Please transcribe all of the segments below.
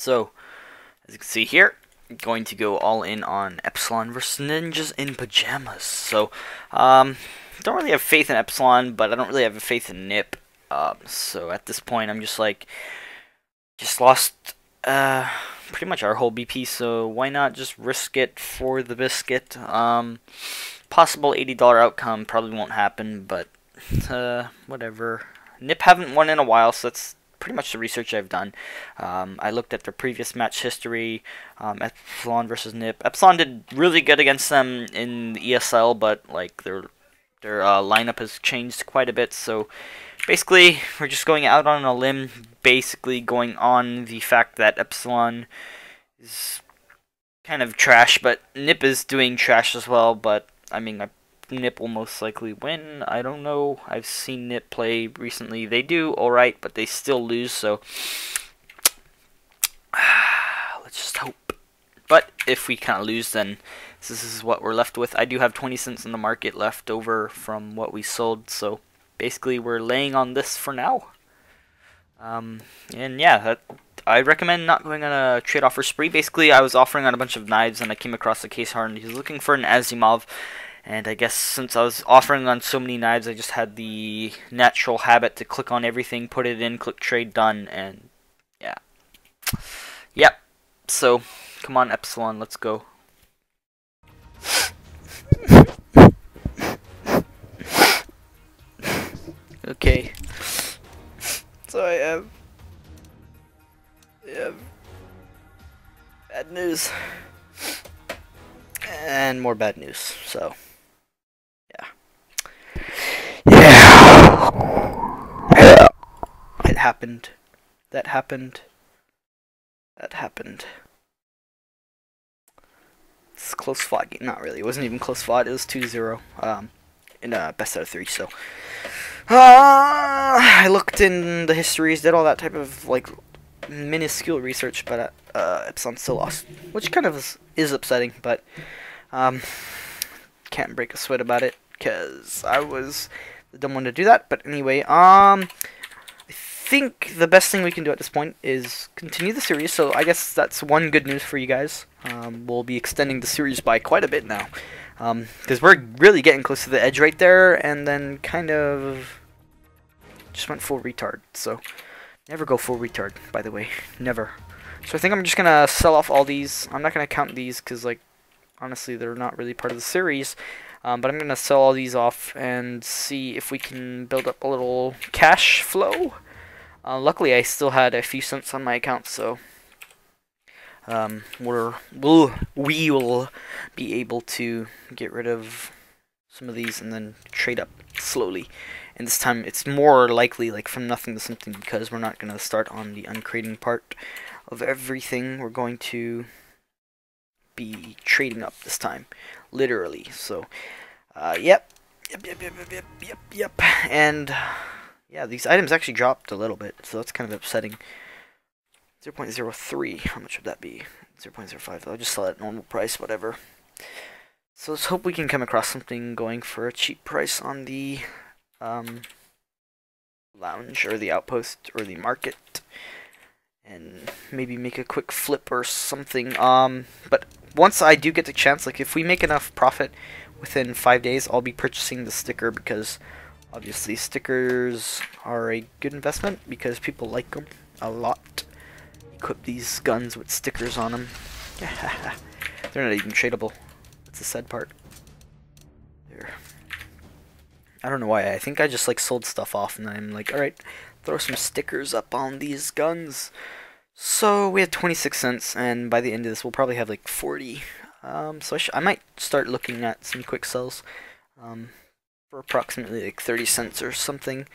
So, as you can see here, going to go all in on Epsilon versus Ninjas in Pajamas. So, um, don't really have faith in Epsilon, but I don't really have a faith in Nip. Um, so at this point, I'm just like, just lost uh, pretty much our whole BP. So why not just risk it for the biscuit? Um, possible $80 outcome probably won't happen, but uh, whatever. Nip haven't won in a while, so that's pretty much the research I've done. Um, I looked at their previous match history, um, Epsilon versus Nip. Epsilon did really good against them in the ESL, but like their their uh, lineup has changed quite a bit. So basically, we're just going out on a limb, basically going on the fact that Epsilon is kind of trash, but Nip is doing trash as well. But I mean, I Nip will most likely win. I don't know. I've seen Nip play recently. They do alright, but they still lose, so let's just hope. But if we kind of lose, then this is what we're left with. I do have 20 cents in the market left over from what we sold, so basically we're laying on this for now. Um, and yeah, that, I recommend not going on a trade offer spree. Basically, I was offering on a bunch of knives, and I came across a case hard, and he's looking for an Asimov, and I guess since I was offering on so many knives, I just had the natural habit to click on everything, put it in, click trade, done, and yeah. Yep. So, come on, Epsilon, let's go. okay. So I have, I have bad news and more bad news. So. Yeah. It happened. That happened. That happened. It's close fought game. Not really. It wasn't even close fought. It was 2-0 um, in a best out of three. So uh, I looked in the histories, did all that type of like minuscule research, but uh, Epsilon still lost, which kind of is, is upsetting. But um, can't break a sweat about it because I was the dumb one to do that. But anyway, um, think the best thing we can do at this point is continue the series. So I guess that's one good news for you guys. Um, we'll be extending the series by quite a bit now. Because um, we're really getting close to the edge right there, and then kind of just went full retard. So never go full retard, by the way. Never. So I think I'm just going to sell off all these. I'm not going to count these because, like, honestly, they're not really part of the series. Um, but I'm going to sell all these off and see if we can build up a little cash flow. Uh, luckily, I still had a few cents on my account, so um, we're, we'll, we will be able to get rid of some of these and then trade up slowly. And this time, it's more likely like from nothing to something because we're not going to start on the uncrating part of everything. We're going to be trading up this time literally. So, uh, yep. Yep, yep, yep, yep, yep, yep, And, yeah, these items actually dropped a little bit, so that's kind of upsetting. 0.03, how much would that be? 0.05, I'll just sell it at normal price, whatever. So let's hope we can come across something going for a cheap price on the um, lounge or the outpost or the market and maybe make a quick flip or something. Um, but once I do get the chance, like if we make enough profit within five days, I'll be purchasing the sticker because obviously stickers are a good investment because people like them a lot. Equip these guns with stickers on them. They're not even tradable. That's the sad part. There. I don't know why. I think I just like sold stuff off and I'm like, alright, throw some stickers up on these guns. So we had 26 cents, and by the end of this, we'll probably have like 40. Um, so I, I, might start looking at some quick sells um, for approximately like 30 cents or something.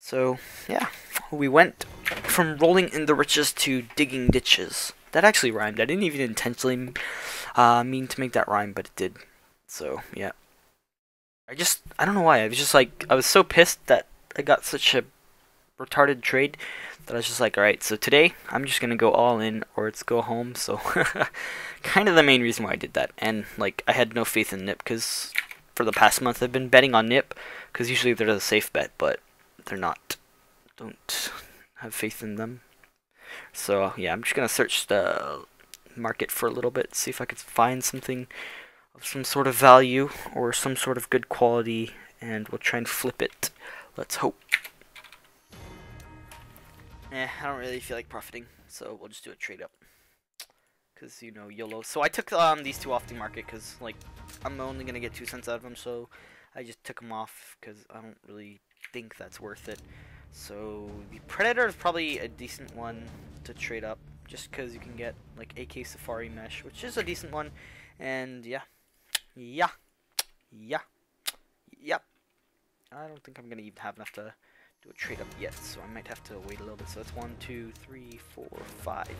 So yeah, we went from rolling in the riches to digging ditches. That actually rhymed. I didn't even intentionally uh, mean to make that rhyme, but it did. So yeah. I just, I don't know why. I was just like, I was so pissed that I got such a retarded trade that I was just like, alright, so today I'm just gonna go all in or it's go home. So, kind of the main reason why I did that. And like, I had no faith in Nip because for the past month I've been betting on Nip because usually they're the safe bet, but they're not. Don't have faith in them. So yeah, I'm just gonna search the market for a little bit, see if I could find something of some sort of value or some sort of good quality, and we'll try and flip it. Let's hope. Eh, I don't really feel like profiting, so we'll just do a trade up. Cause you know YOLO. So I took um these two off the market, cause like I'm only gonna get two cents out of them, so I just took them off, cause I don't really think that's worth it. So the Predator is probably a decent one to trade up, just because you can get like AK Safari Mesh, which is a decent one, and yeah, yeah, yeah, yep. I don't think I'm gonna even have enough to do a trade up yet, so I might have to wait a little bit. So that's one, two, three, four, five.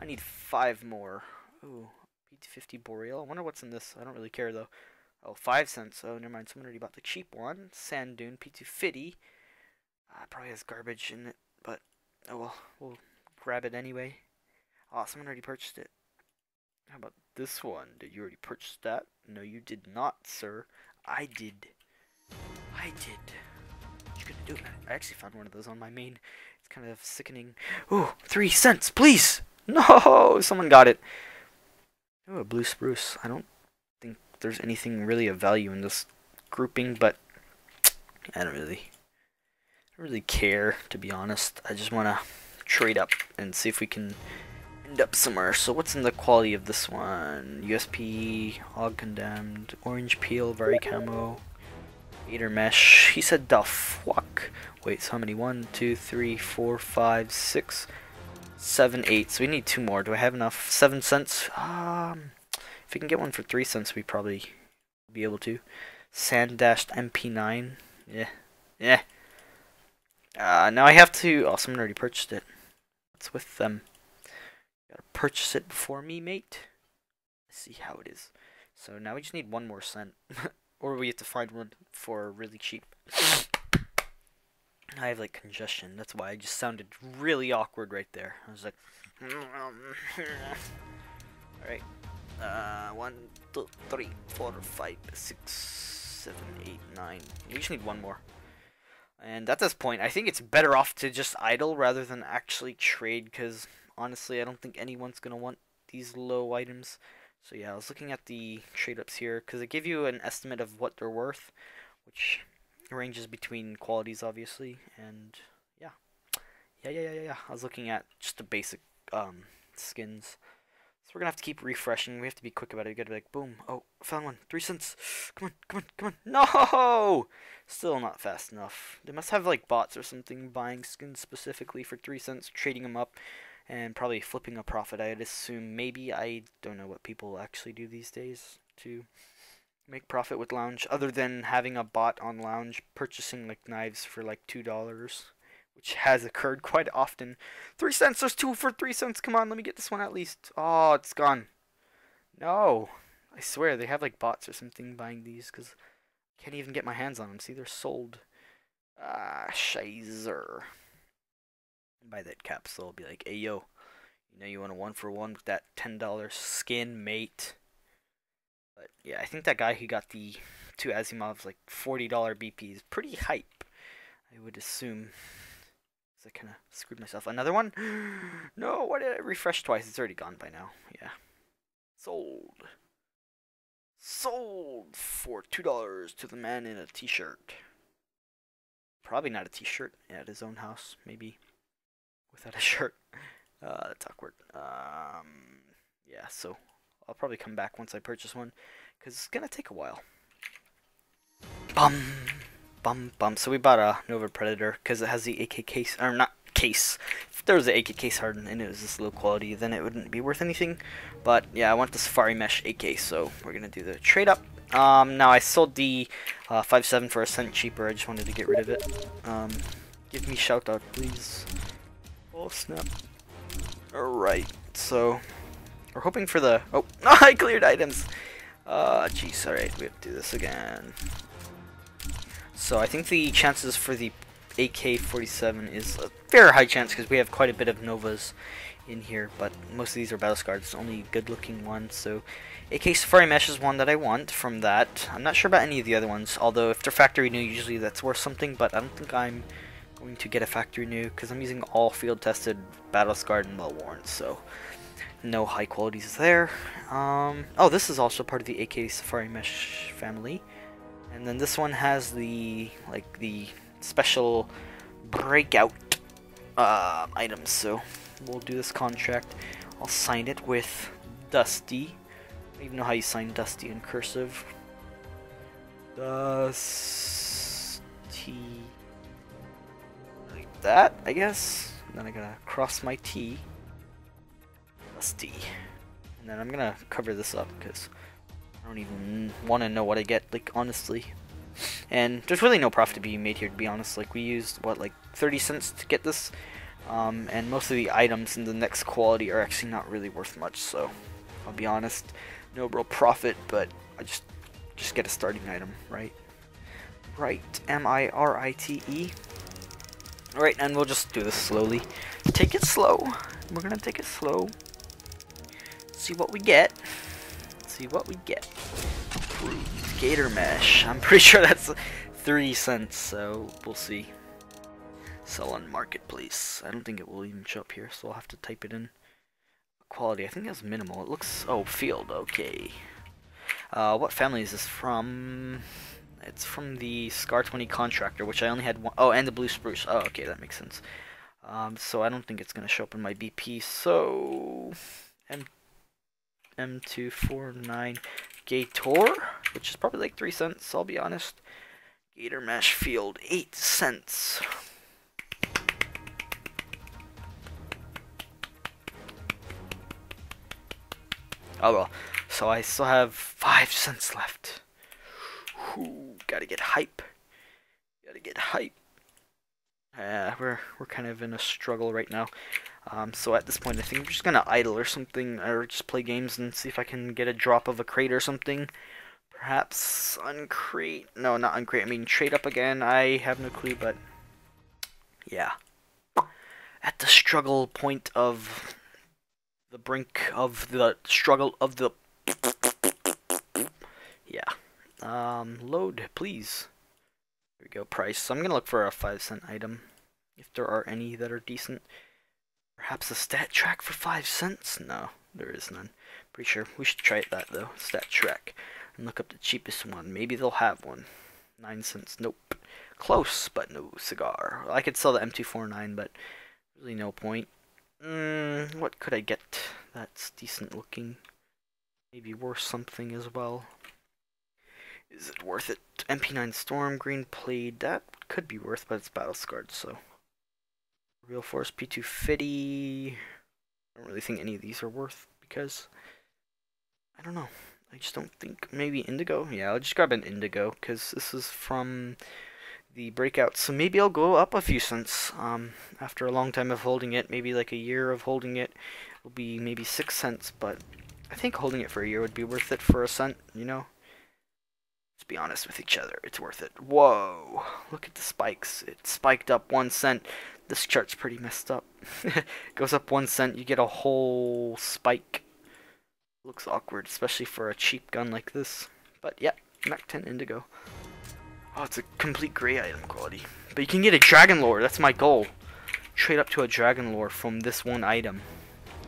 I need five more. Ooh, P250 Boreal. I wonder what's in this. I don't really care though. Oh, five cents. Oh, never mind. Someone already bought the cheap one. Sand Dune P250. Uh, probably has garbage in it, but oh well. We'll grab it anyway. Oh, someone already purchased it. How about this one? Did you already purchase that? No, you did not, sir. I did. I did. Gonna do? I actually found one of those on my main. It's kind of sickening. Ooh, three cents, please! No! Someone got it. Oh, a blue spruce. I don't think there's anything really of value in this grouping, but I don't really, don't really care, to be honest. I just want to trade up and see if we can end up somewhere. So what's in the quality of this one? USP, Hog Condemned, Orange Peel, Very Camo, Gator Mesh. He said the fuck. Wait, so how many? One, two, three, four, five, six, seven, eight. So we need two more. Do I have enough? Seven cents? Um, if we can get one for three cents, we probably be able to. Sand dashed MP9. Yeah. Yeah. Uh, now I have to. Oh, someone already purchased it. What's with them? Gotta purchase it before me, mate. Let's see how it is. So now we just need one more cent. or we have to find one for really cheap. I have like congestion. That's why I just sounded really awkward right there. I was like, alright. Uh, one, two, three, four, five, six, seven, eight, nine. We just need one more. And at this point, I think it's better off to just idle rather than actually trade because honestly, I don't think anyone's to want these low items. So yeah, I was looking at the trade ups here because they give you an estimate of what they're worth, which ranges between qualities obviously, and yeah, yeah, yeah, yeah, yeah. I was looking at just the basic um, skins. So we're gonna have to keep refreshing. We have to be quick about it. We gotta be like, boom. Oh, found one. Three cents. Come on, come on, come on. No! Still not fast enough. They must have like bots or something buying skins specifically for three cents, trading them up, and probably flipping a profit. I'd assume. Maybe I don't know what people actually do these days to make profit with Lounge, other than having a bot on Lounge purchasing like knives for like two dollars which has occurred quite often. Three cents, there's two for three cents. Come on, let me get this one at least. Oh, it's gone. No. I swear, they have like bots or something buying these because can't even get my hands on them. See, they're sold. Ah, shizer. Buy that capsule, be like, hey yo, you know you want a one for one with that $10 skin, mate. But yeah, I think that guy who got the two Asimovs, like $40 BP, is pretty hype. I would assume. So I kind of screwed myself. Another one? no, why did I refresh twice? It's already gone by now. Yeah. Sold. Sold for $2 to the man in a t-shirt. Probably not a t-shirt at his own house. Maybe without a shirt. Uh, that's awkward. Um, yeah, so I'll probably come back once I purchase one. Because it's going to take a while. Bum bum bum. So we bought a Nova Predator because it has the AK case, or not case. If there was an AK case hardened and it was this low quality, then it wouldn't be worth anything. But yeah, I want the Safari Mesh AK, so we're gonna do the trade up. Um, now I sold the uh, 5.7 for a cent cheaper. I just wanted to get rid of it. Um, give me shout out, please. Oh snap! All right, so we're hoping for the. Oh, no, I cleared items. Uh, jeez. All right, we have to do this again. So I think the chances for the AK-47 is a fair high chance because we have quite a bit of Novas in here, but most of these are battle scars, only good looking ones, so AK Safari Mesh is one that I want from that. I'm not sure about any of the other ones, although if they're factory new, usually that's worth something, but I don't think I'm going to get a factory new because I'm using all field tested battle scarred and well worn so no high qualities there. Um, oh this is also part of the AK Safari mesh family. And then this one has the like the special breakout uh, items so we'll do this contract. I'll sign it with Dusty. I don't even know how you sign Dusty in cursive. Dusty that, I guess. And then I gotta cross my T. Dusty. And then I'm gonna cover this up because I don't even want to know what I get, like, honestly. And there's really no profit to be made here, to be honest. Like, we used, what, like 30 cents to get this? Um, and most of the items in the next quality are actually not really worth much, so I'll be honest. No real profit, but I just just get a starting item, right? Right, M-I-R-I-T-E. Alright, and we'll just do this slowly. Take it slow. We're gonna take it slow. See what we get. See what we get. Gator mesh. I'm pretty sure that's three cents, so we'll see. Sell on marketplace. I don't think it will even show up here, so I'll have to type it in. Quality, I think that's minimal. It looks oh field, okay. Uh, what family is this from? It's from the Scar 20 Contractor, which I only had one. Oh, and the Blue Spruce. Oh, okay, that makes sense. Um, so I don't think it's going to show up in my BP. So, M M249 Gator, which is probably like 3 cents, I'll be honest. Gator Mesh Field, 8 cents. Oh well, so I still have 5 cents left. Ooh, gotta get hype. Gotta get hype. Yeah, we're we're kind of in a struggle right now. Um, so at this point, I think I'm just gonna idle or something, or just play games and see if I can get a drop of a crate or something. Perhaps uncrate. No, not uncrate. I mean trade up again. I have no clue, but yeah. At the struggle point of the brink of the struggle of the yeah. Um, load, please. There we go, price. So I'm gonna look for a 5 cent item, if there are any that are decent. Perhaps a StatTrak for 5 cents? No, there is none. Pretty sure we should try that though, StatTrak. And look up the cheapest one. Maybe they'll have one. 9 cents, nope. Close, but no cigar. I could sell the M249, but really no point. Mm, what could I get that's decent looking? Maybe worth something as well. Is it worth it? MP9 Storm, Green Plaid, that could be worth, but it's battle scarred, so. Real Force P250. I don't really think any of these are worth because I don't know. I just don't think maybe Indigo. Yeah, I'll just grab an Indigo because this is from the breakout. So maybe I'll go up a few cents um, after a long time of holding it. Maybe like a year of holding it will be maybe six cents, but I think holding it for a year would be worth it for a cent. You know. Be honest with each other. It's worth it. Whoa. Look at the spikes. It spiked up one cent. This chart's pretty messed up. Goes up one cent, you get a whole spike. Looks awkward, especially for a cheap gun like this. But yeah, Mac 10 Indigo. Oh, it's a complete gray item quality. But you can get a Dragon Lore, that's my goal. Trade up to a Dragon Lore from this one item.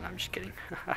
I'm just kidding.